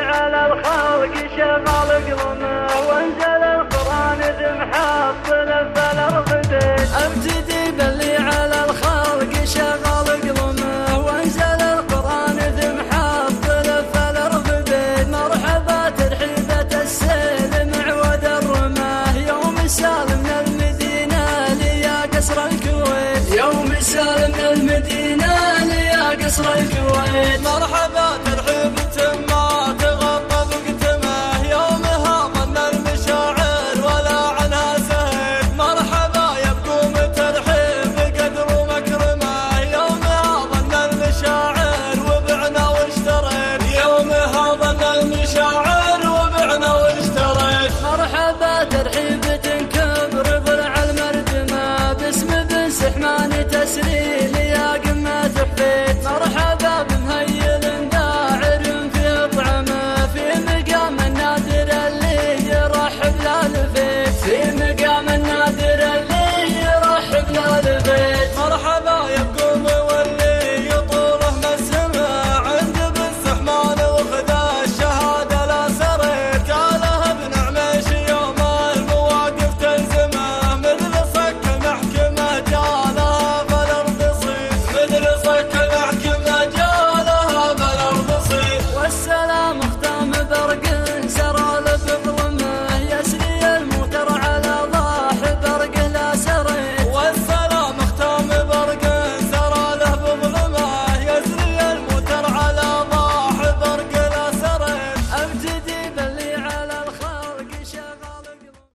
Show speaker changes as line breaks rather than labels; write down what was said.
على الخلق شغال وانزل القرآن على الخلق شغال وانزل القرآن مرحبا ترحيبة السيل معود الرماه يوم سالم ليا قصر الكويت. يوم سالم ليا قصر الكويت.
مرحبا Like.